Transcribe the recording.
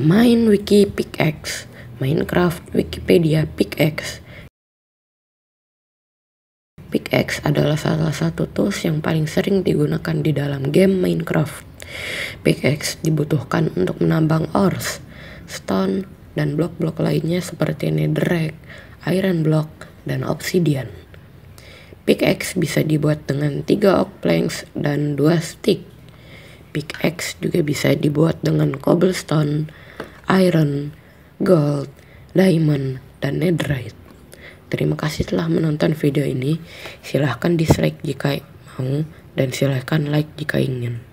Main wiki pickaxe, Minecraft Wikipedia pickaxe. Pickaxe adalah salah satu tools yang paling sering digunakan di dalam game Minecraft. Pickaxe dibutuhkan untuk menambang ores, stone, dan blok-blok lainnya seperti netherrack, iron block, dan obsidian. Pickaxe bisa dibuat dengan 3 oak planks dan 2 stick. Pickaxe juga bisa dibuat dengan cobblestone, iron, gold, diamond, dan netherite. Terima kasih telah menonton video ini. Silahkan dislike jika mau dan silahkan like jika ingin.